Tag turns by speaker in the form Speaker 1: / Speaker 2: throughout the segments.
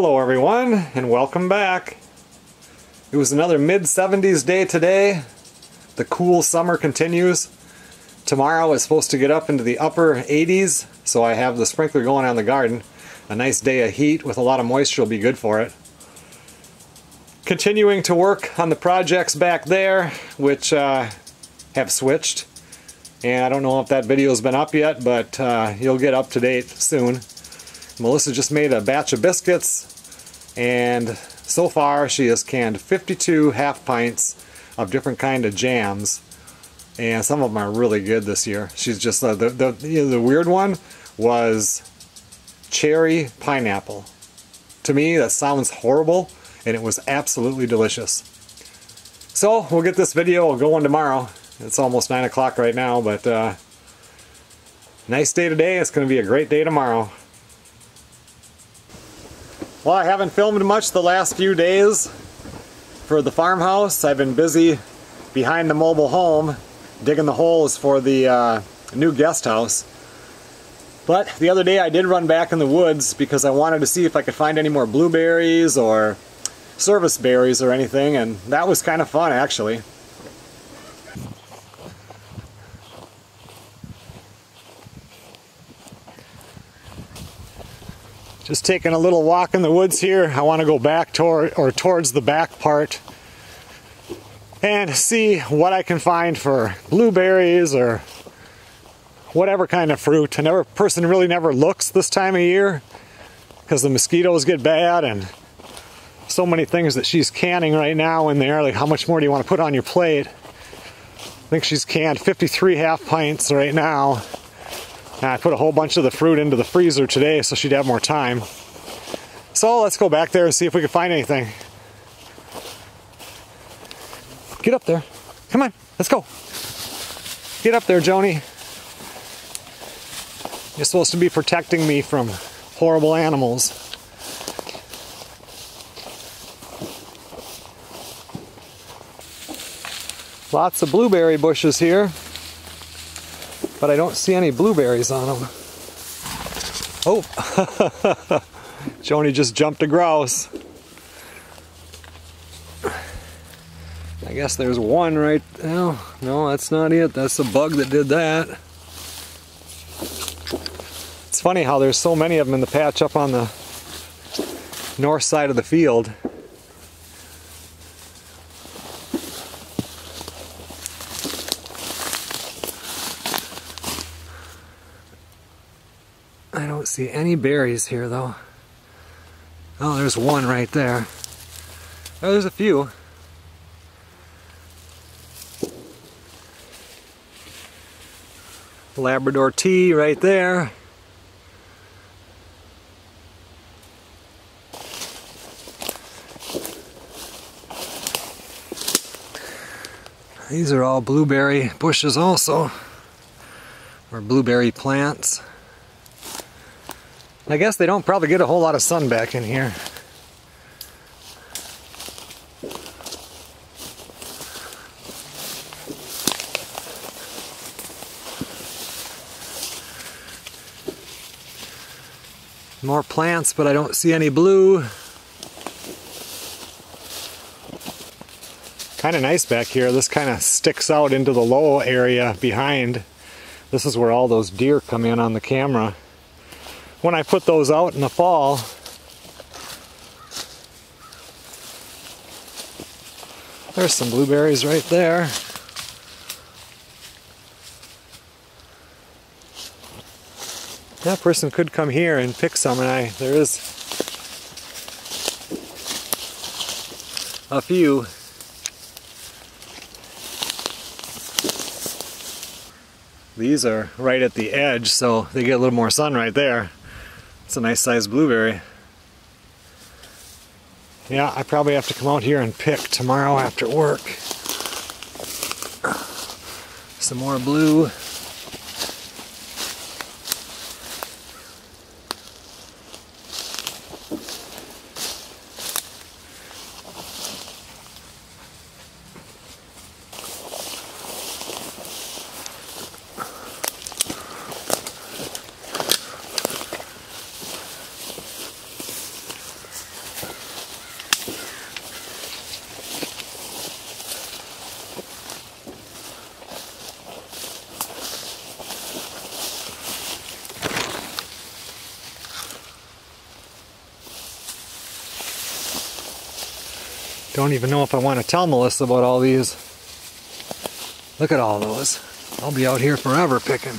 Speaker 1: Hello everyone and welcome back. It was another mid 70s day today. The cool summer continues. Tomorrow is supposed to get up into the upper 80s so I have the sprinkler going on the garden. A nice day of heat with a lot of moisture will be good for it. Continuing to work on the projects back there which uh, have switched and I don't know if that video has been up yet but uh, you'll get up to date soon. Melissa just made a batch of biscuits and so far she has canned 52 half pints of different kind of jams and some of them are really good this year. She's just, uh, the, the, you know, the weird one was cherry pineapple. To me that sounds horrible and it was absolutely delicious. So we'll get this video going tomorrow. It's almost 9 o'clock right now but uh, nice day today. It's going to be a great day tomorrow. Well, I haven't filmed much the last few days for the farmhouse. I've been busy behind the mobile home digging the holes for the uh, new guest house. But the other day I did run back in the woods because I wanted to see if I could find any more blueberries or service berries or anything and that was kind of fun actually. Just taking a little walk in the woods here. I want to go back toward or towards the back part and see what I can find for blueberries or whatever kind of fruit. Another person really never looks this time of year because the mosquitoes get bad and so many things that she's canning right now in there. Like how much more do you want to put on your plate? I think she's canned 53 half pints right now. And I put a whole bunch of the fruit into the freezer today so she'd have more time. So let's go back there and see if we can find anything. Get up there. Come on, let's go. Get up there, Joni. You're supposed to be protecting me from horrible animals. Lots of blueberry bushes here but I don't see any blueberries on them. Oh, Joni just jumped a grouse. I guess there's one right, oh, no, that's not it. That's the bug that did that. It's funny how there's so many of them in the patch up on the north side of the field. I don't see any berries here though. Oh, there's one right there. Oh, there's a few. Labrador tea right there. These are all blueberry bushes also, or blueberry plants. I guess they don't probably get a whole lot of sun back in here. More plants, but I don't see any blue. Kind of nice back here. This kind of sticks out into the low area behind. This is where all those deer come in on the camera when I put those out in the fall, there's some blueberries right there. That person could come here and pick some, and I there is a few. These are right at the edge, so they get a little more sun right there. It's a nice sized blueberry. Yeah, I probably have to come out here and pick tomorrow after work. Some more blue. Don't even know if I want to tell Melissa about all these. Look at all those. I'll be out here forever picking.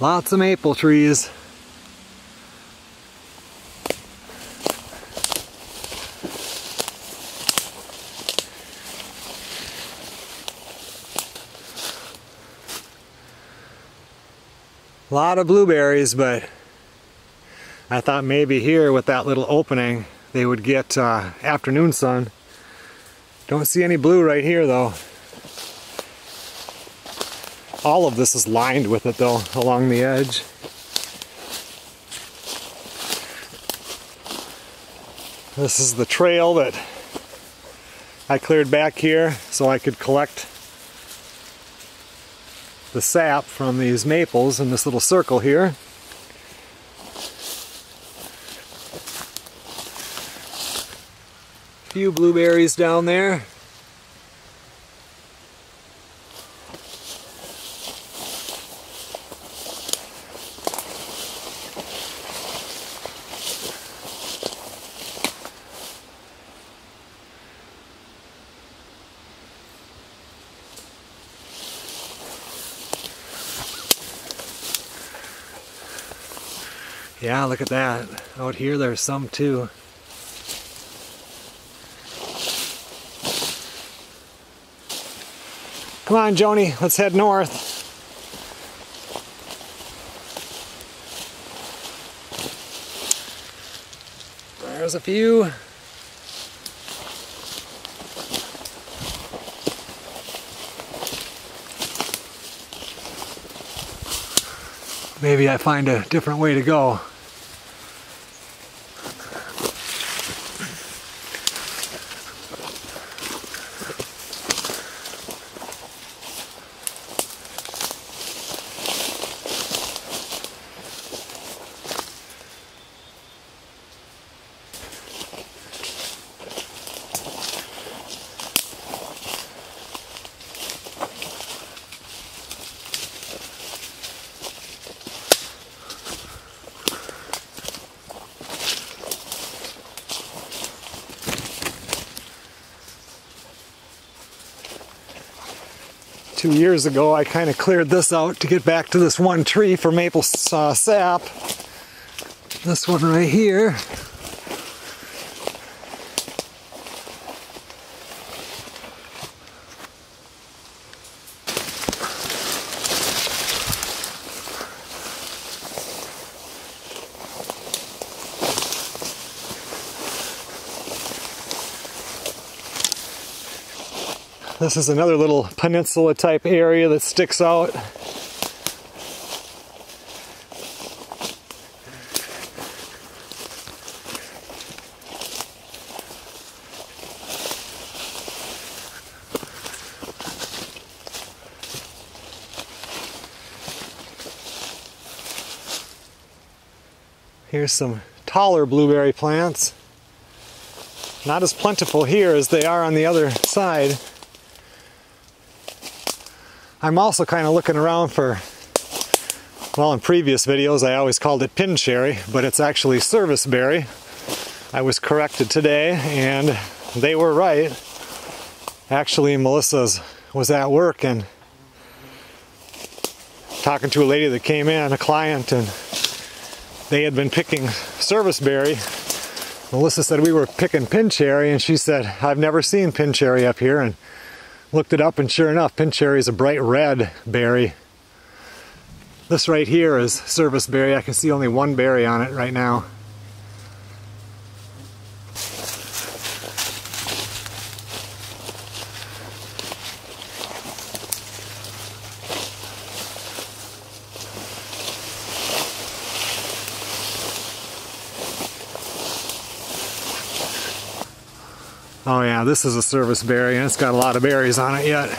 Speaker 1: Lots of maple trees. A lot of blueberries, but I thought maybe here with that little opening they would get uh, afternoon sun. Don't see any blue right here though. All of this is lined with it though, along the edge. This is the trail that I cleared back here so I could collect the sap from these maples in this little circle here. A few blueberries down there. Yeah, look at that. Out here there's some too. Come on, Joni, let's head north. There's a few. Maybe I find a different way to go. Two years ago I kind of cleared this out to get back to this one tree for maple uh, sap. This one right here. This is another little peninsula type area that sticks out. Here's some taller blueberry plants. Not as plentiful here as they are on the other side. I'm also kind of looking around for, well in previous videos I always called it pin cherry, but it's actually service berry. I was corrected today and they were right. Actually Melissa's was at work and talking to a lady that came in, a client, and they had been picking service berry. Melissa said we were picking pin cherry and she said, I've never seen pin cherry up here and Looked it up and sure enough, pin cherry is a bright red berry. This right here is service berry. I can see only one berry on it right now. Yeah, this is a service berry and it's got a lot of berries on it yet.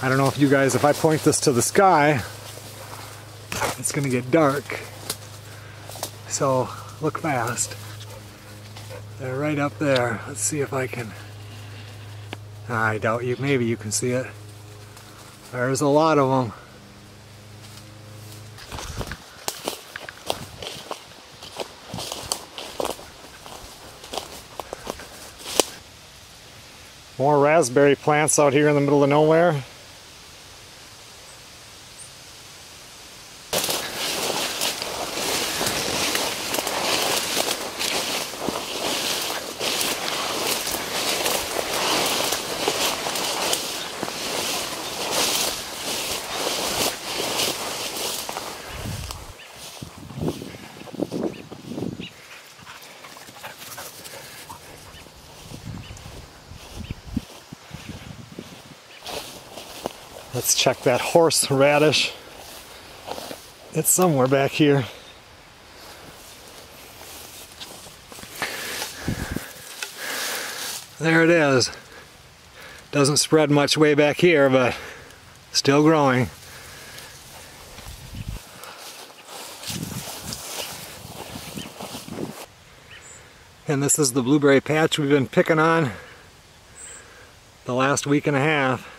Speaker 1: I don't know if you guys, if I point this to the sky, it's gonna get dark. So look fast. They're right up there. Let's see if I can, I doubt you, maybe you can see it. There's a lot of them. More raspberry plants out here in the middle of nowhere. Let's check that horseradish. It's somewhere back here. There it is. Doesn't spread much way back here, but still growing. And this is the blueberry patch we've been picking on the last week and a half.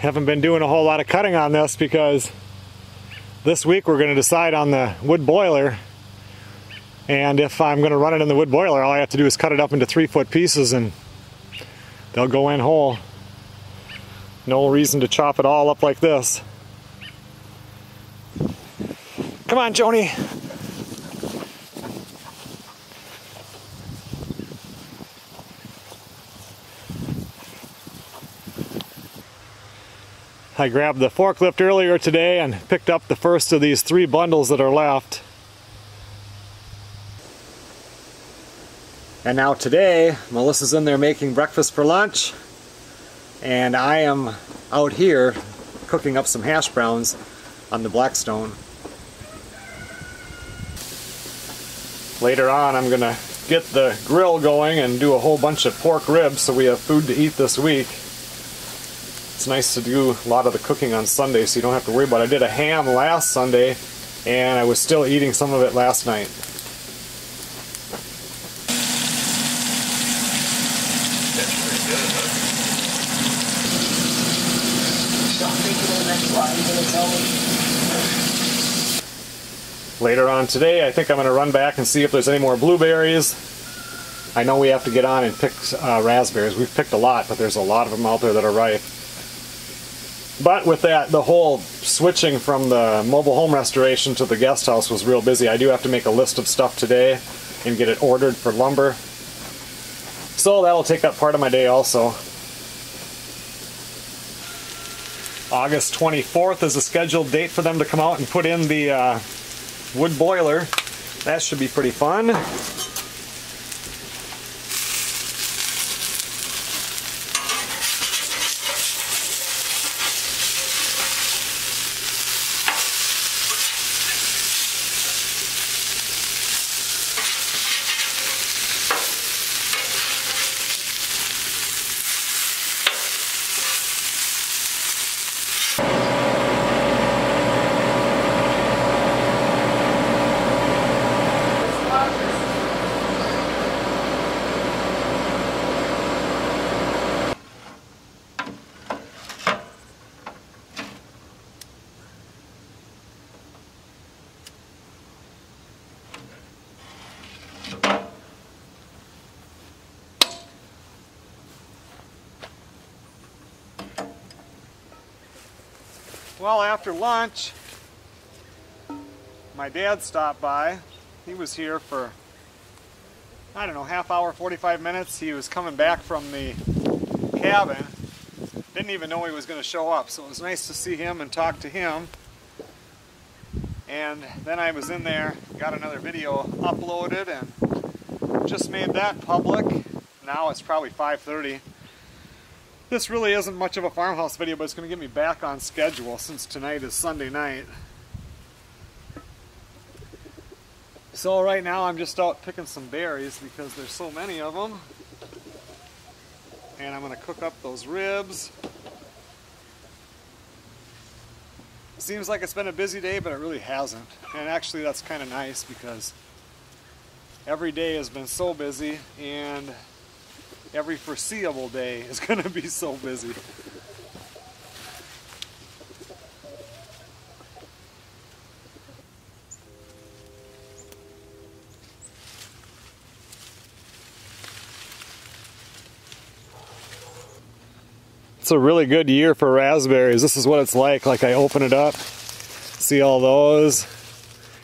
Speaker 1: Haven't been doing a whole lot of cutting on this because this week we're going to decide on the wood boiler and if I'm going to run it in the wood boiler all I have to do is cut it up into three foot pieces and they'll go in whole. No reason to chop it all up like this. Come on Joni! I grabbed the forklift earlier today and picked up the first of these three bundles that are left. And now today, Melissa's in there making breakfast for lunch, and I am out here cooking up some hash browns on the Blackstone. Later on, I'm gonna get the grill going and do a whole bunch of pork ribs so we have food to eat this week. It's nice to do a lot of the cooking on Sunday so you don't have to worry about it. I did a ham last Sunday and I was still eating some of it last night. Later on today, I think I'm going to run back and see if there's any more blueberries. I know we have to get on and pick uh, raspberries. We've picked a lot, but there's a lot of them out there that are ripe. But with that, the whole switching from the mobile home restoration to the guest house was real busy. I do have to make a list of stuff today and get it ordered for lumber. So that'll take up part of my day also. August 24th is a scheduled date for them to come out and put in the uh, wood boiler. That should be pretty fun. Well, after lunch, my dad stopped by. He was here for, I don't know, half hour, 45 minutes. He was coming back from the cabin. Didn't even know he was going to show up, so it was nice to see him and talk to him. And then I was in there, got another video uploaded, and just made that public. Now it's probably 5.30. This really isn't much of a farmhouse video, but it's going to get me back on schedule since tonight is Sunday night. So right now I'm just out picking some berries because there's so many of them. And I'm going to cook up those ribs. Seems like it's been a busy day, but it really hasn't. And actually that's kind of nice because every day has been so busy and every foreseeable day is going to be so busy. It's a really good year for raspberries. This is what it's like. Like I open it up, see all those.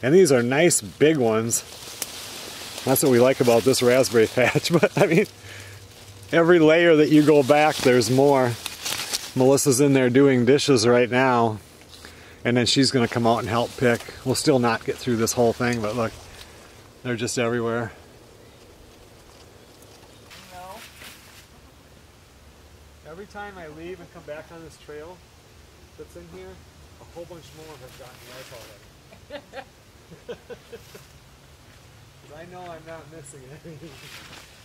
Speaker 1: And these are nice big ones. That's what we like about this raspberry patch, but I mean, every layer that you go back, there's more. Melissa's in there doing dishes right now. And then she's gonna come out and help pick. We'll still not get through this whole thing, but look, they're just everywhere. No. Every time I leave and come back on this trail that's in here, a whole bunch more have gotten life already. I know I'm not missing anything.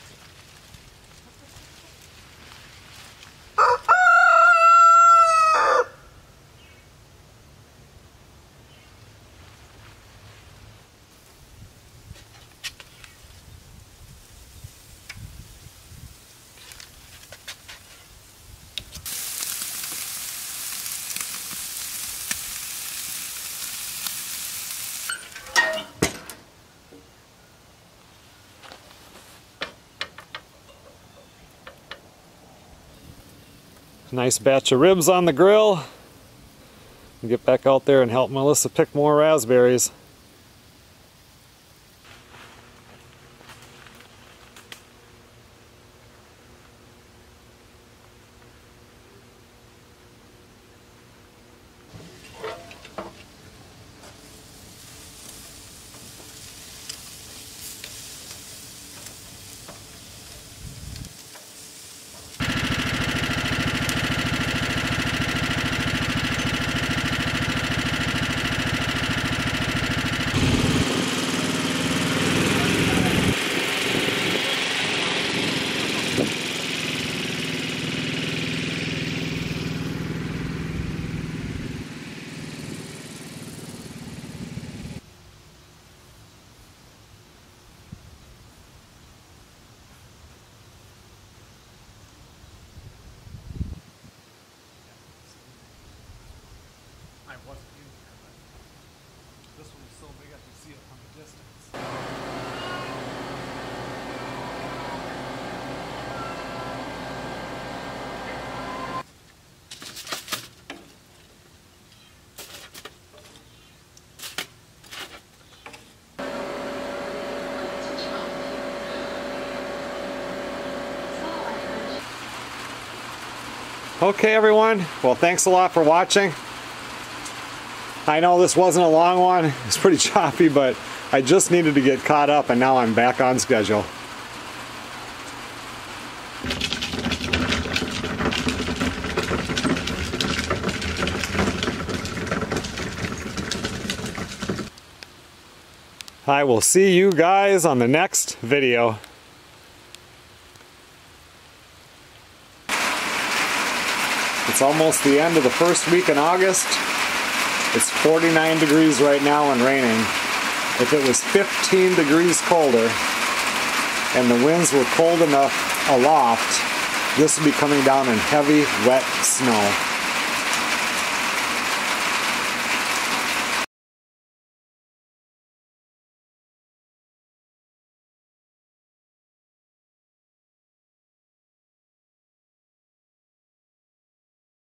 Speaker 1: Nice batch of ribs on the grill. Get back out there and help Melissa pick more raspberries. I wasn't in here, but this one was so big I could see it from a distance. Okay everyone, well thanks a lot for watching. I know this wasn't a long one, it's pretty choppy, but I just needed to get caught up and now I'm back on schedule. I will see you guys on the next video. It's almost the end of the first week in August. It's 49 degrees right now and raining. If it was 15 degrees colder and the winds were cold enough aloft, this would be coming down in heavy, wet snow.